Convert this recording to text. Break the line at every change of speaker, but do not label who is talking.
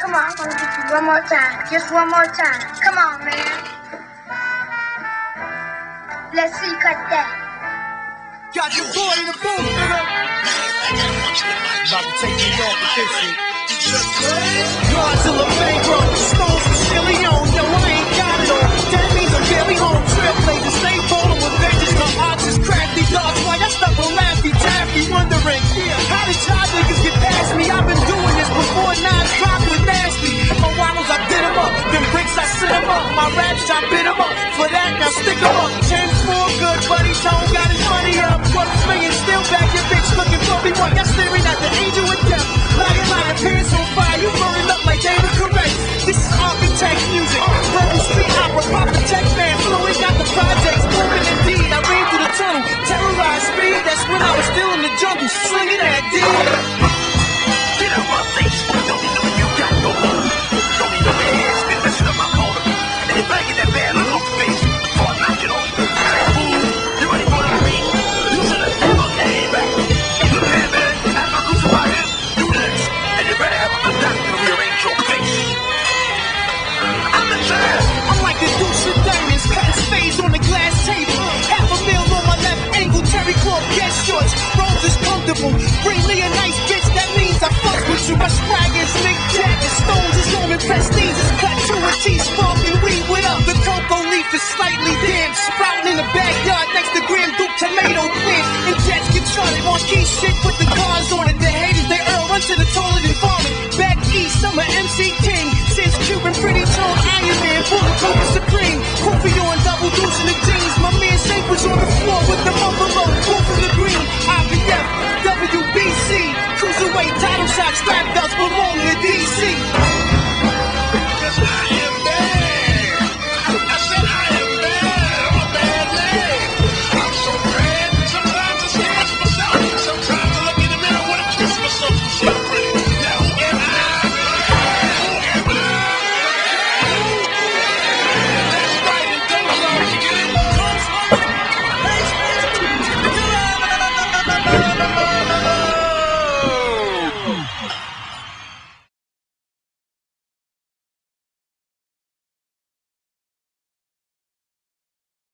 Come on, I'm gonna get you one more time. Just one more time. Come on, man. Let's see, cut that.
Got your boy in the booth, nigga. About to take me off with this shit. Godzilla bankroll, stones from Chile on. Yo, I ain't got it all. That means I'm barely home. Trailblazers, stay bowling with vengeance. My odds is crafty dogs. Why I stuck on Laffy Taffy, wondering yeah, how did y'all niggas get past bit 'em up. For that, now stick 'em up. Ten four, good buddy. Tone got his money up. One swinging, comfortable. A nice bitch, that means I fuck with you. My swag is Mick Jagger, Stones is Norman Prestige is cut to a T, sparking weed with up. The cocoa leaf is slightly damp, sprouting in the backyard next to Graham Duke tomato plant. And jets get charted, marquee shit, put the cars on it. The haters, they earl, run to the toilet and vomit. Back east, I'm a MC King. Since Cuban pretty tone, Iron Man, bulletproof and supreme.